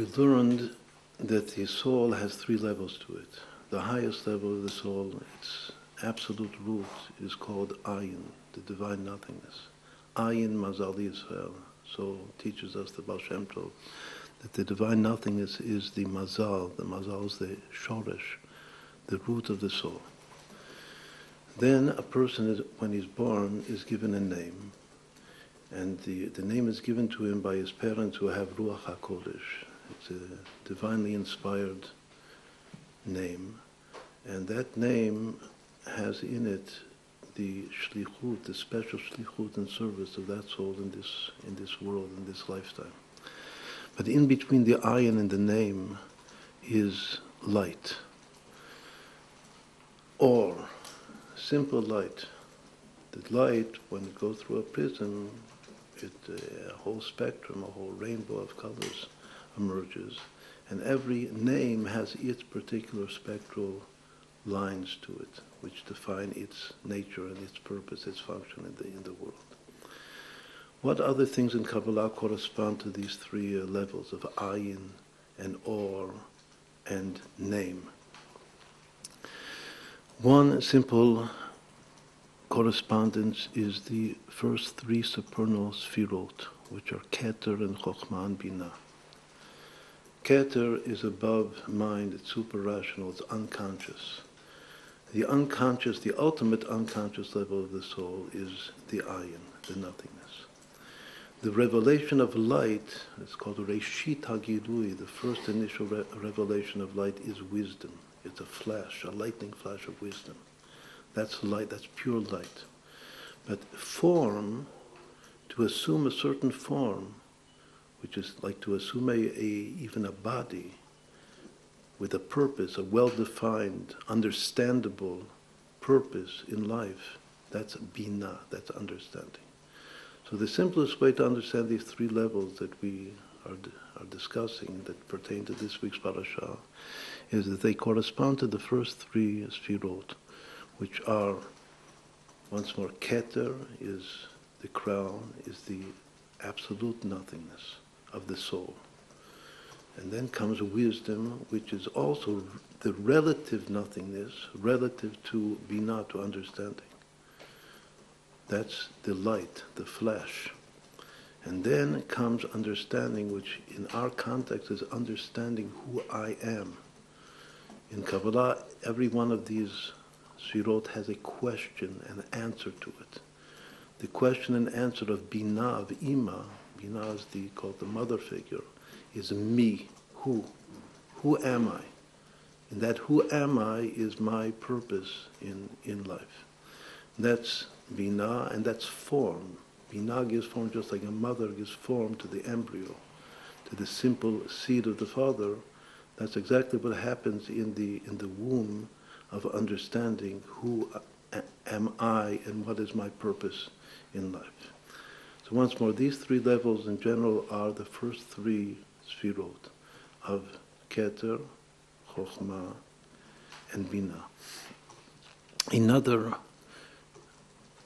We learned that the soul has three levels to it. The highest level of the soul, its absolute root, is called ayin, the divine nothingness. Ayin Mazal Yisrael. So teaches us the Baal Shem Tov that the divine nothingness is the mazal. The mazal is the shoresh, the root of the soul. Then a person, is, when he's born, is given a name. And the, the name is given to him by his parents who have Ruach HaKodesh. It's a divinely inspired name. And that name has in it the shlichut, the special shlichut and service of that soul in this, in this world, in this lifetime. But in between the ayin and the name is light. Or simple light. The light, when it goes through a prism, it, a whole spectrum, a whole rainbow of colors emerges. And every name has its particular spectral lines to it, which define its nature and its purpose, its function in the, in the world. What other things in Kabbalah correspond to these three uh, levels of ayin and or and name? One simple correspondence is the first three supernal sfirot, which are Keter and Chokhmah and Binah. Keter is above mind, it's super rational, it's unconscious. The unconscious, the ultimate unconscious level of the soul is the ayin, the nothingness. The revelation of light, it's called Reshit Hagilui, the first initial re- revelation of light is wisdom. It's a flash, a lightning flash of wisdom. That's light, that's pure light. But form, to assume a certain form, which is like to assume a, a even a body with a purpose, a well-defined, understandable purpose in life, that's bina, that's understanding. So the simplest way to understand these three levels that we are, are discussing that pertain to this week's parasha is that they correspond to the first three sfirot, which are, once more, Keter is the crown, is the absolute nothingness of the soul. And then comes wisdom, which is also the relative nothingness, relative to Binah, to understanding. That's the light, the flesh. And then comes understanding, which in our context is understanding who I am. In Kabbalah, every one of these sfirot has a question and answer to it. The question and answer of Binah, of Ima, Binah is the, called the mother figure, is me, who? Who am I? And that who am I is my purpose in, in life. That's Binah, and that's form. Binah gives form just like a mother gives form to the embryo, to the simple seed of the father. That's exactly what happens in the, in the womb of understanding who uh, am I and what is my purpose in life. So once more, these three levels in general are the first three sfirot of Keter, Chokhmah, and Bina. Another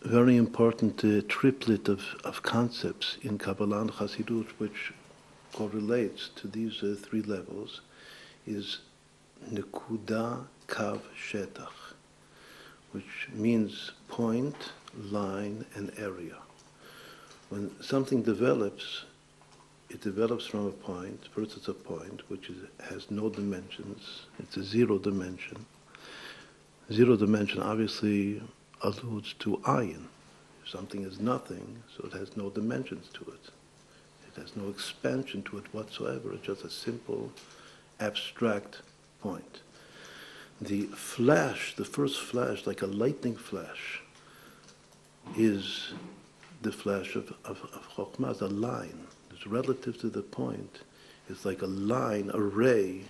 very important uh, triplet of, of concepts in Kabbalah and Hasidut, which correlates to these uh, three levels, is Nekuda Kav Shetach, which means point, line, and area. When something develops, it develops from a point. First, it's a point which is, has no dimensions. It's a zero dimension. Zero dimension obviously alludes to ayin. Something is nothing, so it has no dimensions to it. It has no expansion to it whatsoever. It's just a simple, abstract point. The flash, the first flash, like a lightning flash, is the flash of, of, of Chokhmah, the line. It's relative to the point. It's like a line, a ray.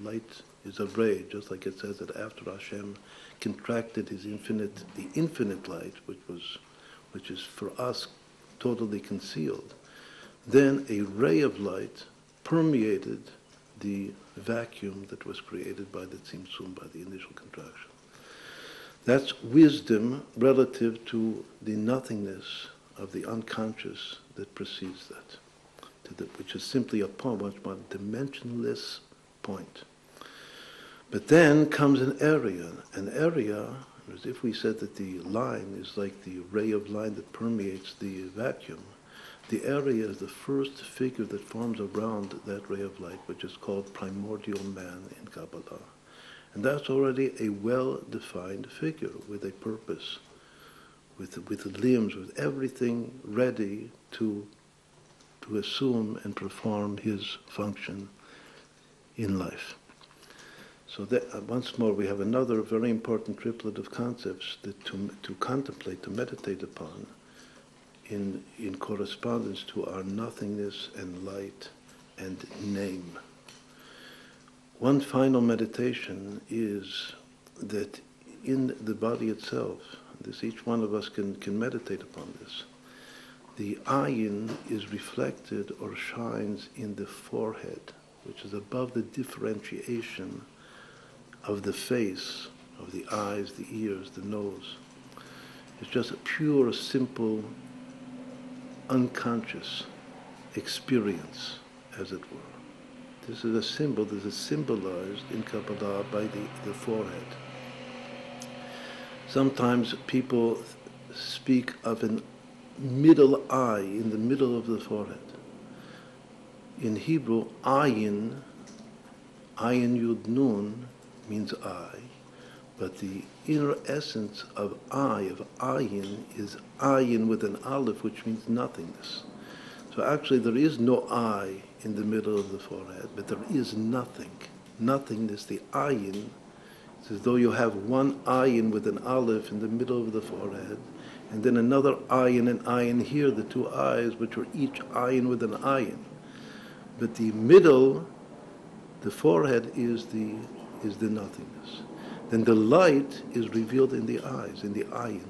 Light is a ray, just like it says that after Hashem contracted his infinite, the infinite light, which was, which is for us totally concealed, then a ray of light permeated the vacuum that was created by the tzimtzum, by the initial contraction. That's wisdom relative to the nothingness of the unconscious that precedes that. the, which is simply a point, more dimensionless point. But then comes an area. An area, as if we said that the line is like the ray of light that permeates the vacuum. The area is the first figure that forms around that ray of light, which is called primordial man in Kabbalah. And that's already a well-defined figure with a purpose, with, with limbs, with everything ready to, to assume and perform his function in life. So that, uh, once more, we have another very important triplet of concepts that to, to contemplate, to meditate upon, in, in correspondence to our nothingness and light and name. One final meditation is that in the body itself, this each one of us can, can meditate upon this. The ayin is reflected or shines in the forehead, which is above the differentiation of the face, of the eyes, the ears, the nose. It's just a pure, simple unconscious experience, as it were. This is a symbol, this is symbolized in Kabbalah by the, the forehead. Sometimes people speak of an middle eye in the middle of the forehead. In Hebrew, ayin, ayin yud nun, means eye, but the inner essence of eye, of ayin, is ayin with an aleph, which means nothingness. So actually, there is no eye in the middle of the forehead, but there is nothing. Nothingness, the ayin, it's as though you have one ayin with an aleph in the middle of the forehead, and then another ayin and ayin here, the two eyes, which are each ayin with an ayin. But the middle, the forehead, is the is the nothingness then the light is revealed in the eyes, in the ayin.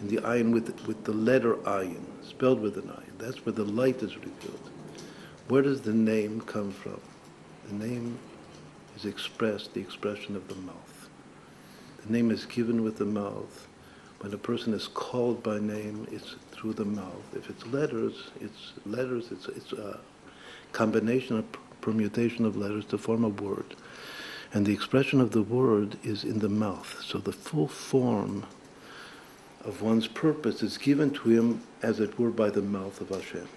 In the ayin with, with the letter ayin, spelled with an ayin. That's where the light is revealed. Where does the name come from? The name is expressed, the expression of the mouth. The name is given with the mouth. When a person is called by name, it's through the mouth. If it's letters, it's letters, it's, it's a combination, a permutation of letters to form a word. And the expression of the word is in the mouth. So the full form of one's purpose is given to him, as it were, by the mouth of Hashem.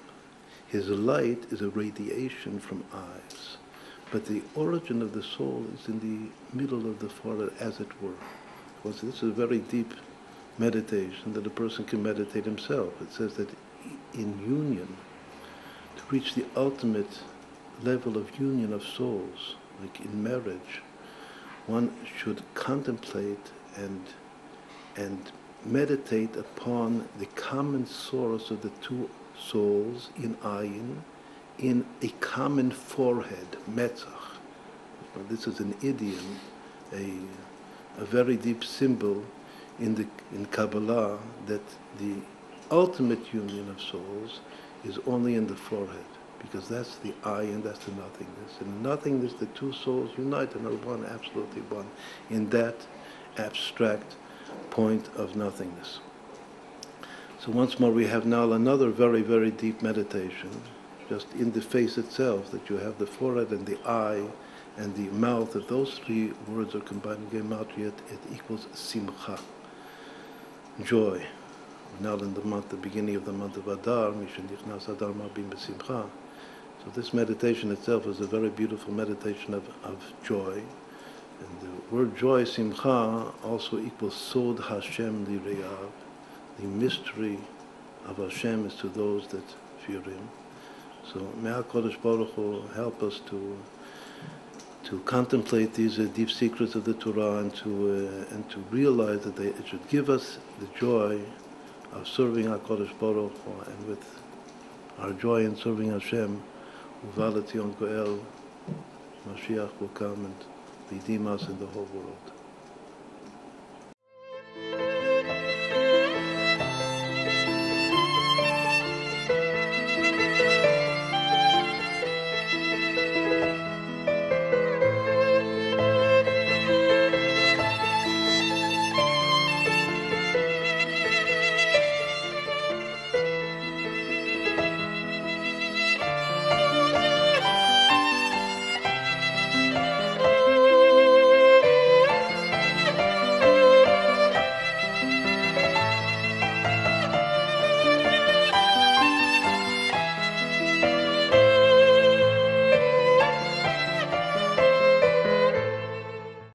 His light is a radiation from eyes. But the origin of the soul is in the middle of the forehead, as it were. Because this is a very deep meditation that a person can meditate himself. It says that in union, to reach the ultimate level of union of souls, like in marriage, one should contemplate and and meditate upon the common source of the two souls in ayin, in a common forehead, metzach. This is an idiom, a, a very deep symbol in the in Kabbalah that the ultimate union of souls is only in the forehead because that's the I and that's the nothingness. And nothingness, the two souls unite and are one, absolutely one, in that abstract point of nothingness. So once more, we have now another very, very deep meditation, just in the face itself, that you have the forehead and the eye and the mouth. If those three words are combined in Gematria, it, equals simcha, joy. Now in the month, the beginning of the month of Adar, Mishen Nichnas Adar Marbim B'Simcha, so this meditation itself is a very beautiful meditation of, of joy. And the word joy, simcha, also equals sod Hashem lireyav. The mystery of Hashem is to those that fear Him. So may HaKadosh Baruch Hu help us to to contemplate these uh, deep secrets of the Torah and to uh, and to realize that they, it should give us the joy of serving HaKadosh Baruch Hu and with our joy in serving Hashem, Uva L'Tziyon Goel, Mashiach will come and redeem us in the whole world.